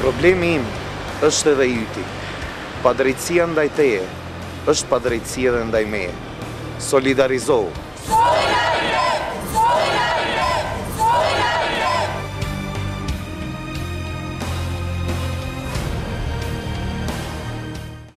Problemi im është edhe yti. Padrejtësia ndaj teje është padrejtësi edhe ndaj meje. Solidarizohu.